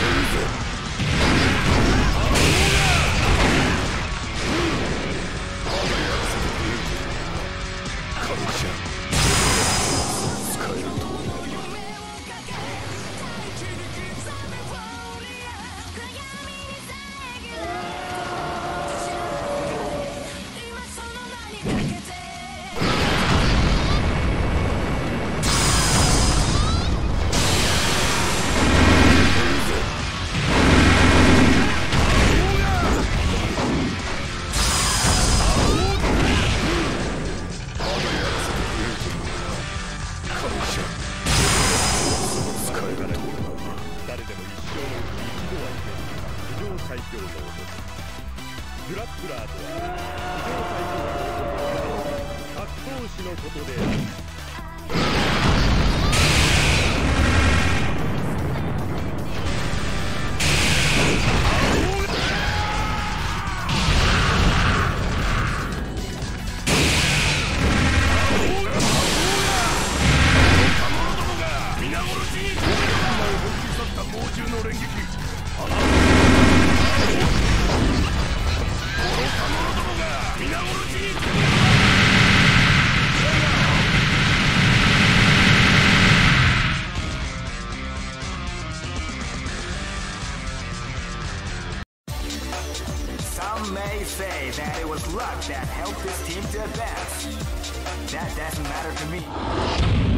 Raven. 強な男グラップラーとは史上最高格闘士のことである。Some may say that it was luck that helped this team to advance. That doesn't matter to me.